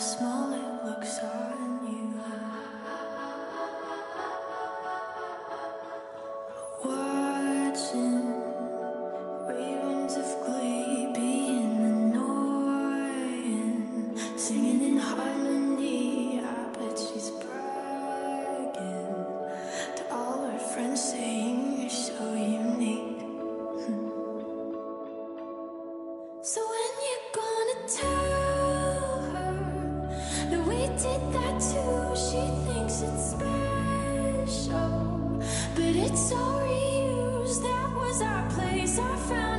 small it looks on you. Watching ravens of glee being annoying, singing in harmony. Ah, I bet she's bragging to all her friends, saying you're so unique. So when you gonna tell But it's our reuse, that was our place, our found.